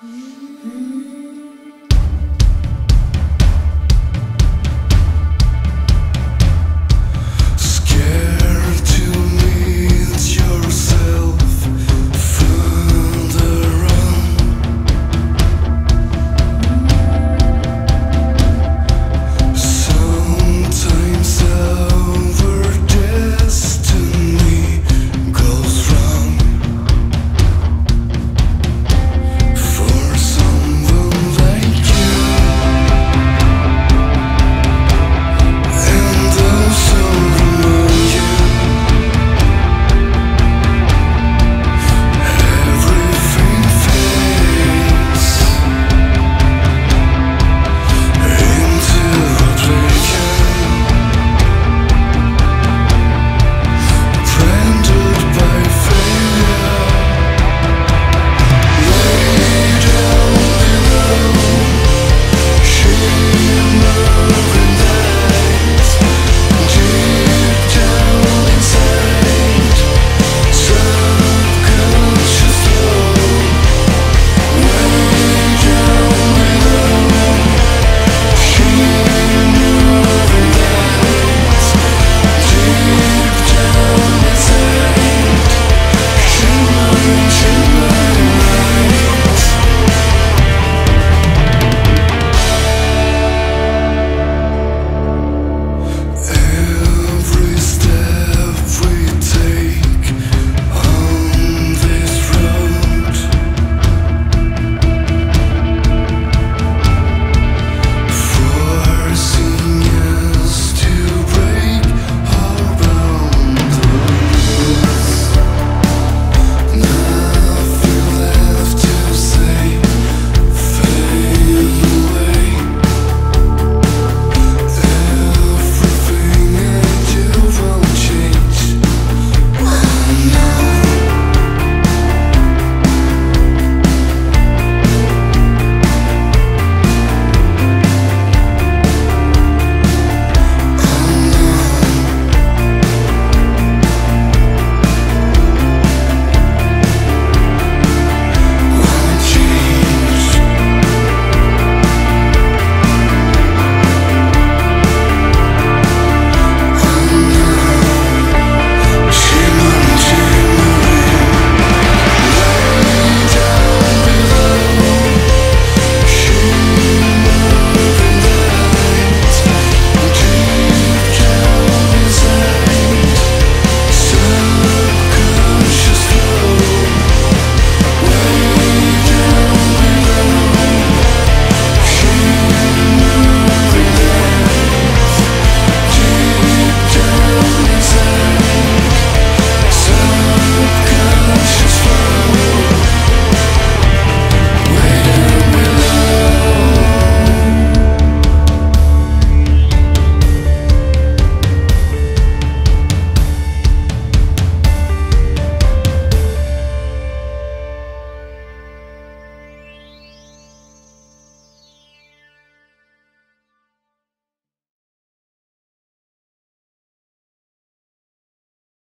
Hum.